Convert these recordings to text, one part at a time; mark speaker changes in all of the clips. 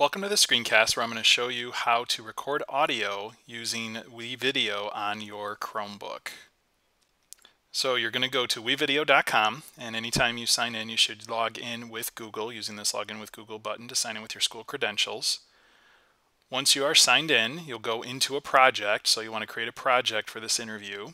Speaker 1: Welcome to the screencast where I'm going to show you how to record audio using WeVideo on your Chromebook. So you're going to go to wevideo.com and anytime you sign in you should log in with Google using this login with Google button to sign in with your school credentials. Once you are signed in you'll go into a project so you want to create a project for this interview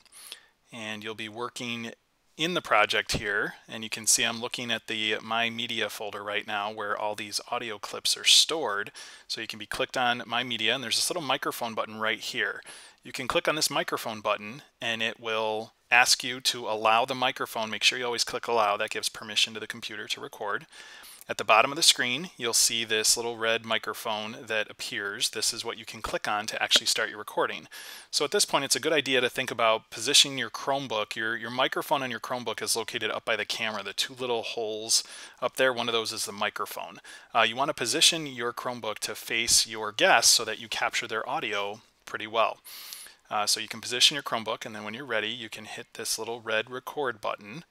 Speaker 1: and you'll be working in the project here and you can see I'm looking at the my media folder right now where all these audio clips are stored. So you can be clicked on my media and there's this little microphone button right here. You can click on this microphone button and it will ask you to allow the microphone make sure you always click allow that gives permission to the computer to record at the bottom of the screen, you'll see this little red microphone that appears. This is what you can click on to actually start your recording. So at this point, it's a good idea to think about positioning your Chromebook. Your, your microphone on your Chromebook is located up by the camera, the two little holes up there. One of those is the microphone. Uh, you want to position your Chromebook to face your guests so that you capture their audio pretty well. Uh, so you can position your Chromebook and then when you're ready, you can hit this little red record button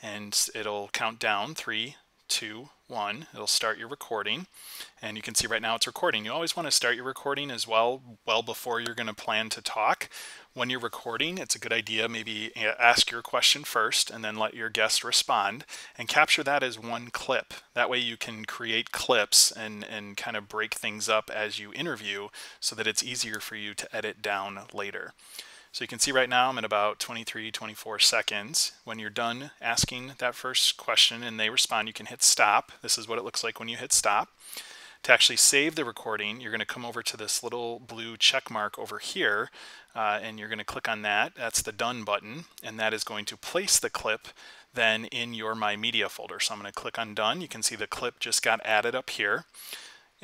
Speaker 1: and it'll count down three, two, one. It'll start your recording and you can see right now it's recording. You always want to start your recording as well, well before you're going to plan to talk. When you're recording, it's a good idea maybe eh, ask your question first and then let your guest respond and capture that as one clip. That way you can create clips and, and kind of break things up as you interview so that it's easier for you to edit down later. So you can see right now I'm at about 23, 24 seconds. When you're done asking that first question and they respond, you can hit stop. This is what it looks like when you hit stop. To actually save the recording, you're going to come over to this little blue check mark over here, uh, and you're going to click on that. That's the done button, and that is going to place the clip then in your My Media folder. So I'm going to click on done. You can see the clip just got added up here.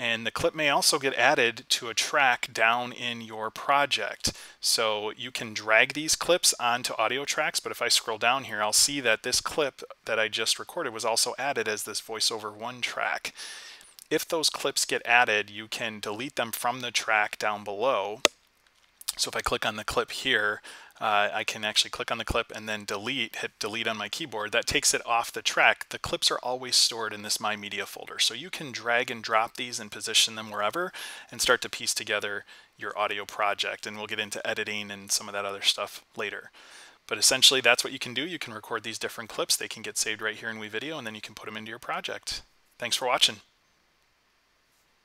Speaker 1: And the clip may also get added to a track down in your project. So you can drag these clips onto audio tracks, but if I scroll down here, I'll see that this clip that I just recorded was also added as this voiceover one track. If those clips get added, you can delete them from the track down below. So if I click on the clip here, uh, I can actually click on the clip and then delete, hit delete on my keyboard. That takes it off the track. The clips are always stored in this My Media folder. So you can drag and drop these and position them wherever and start to piece together your audio project. And we'll get into editing and some of that other stuff later. But essentially that's what you can do. You can record these different clips. They can get saved right here in WeVideo and then you can put them into your project. Thanks for watching.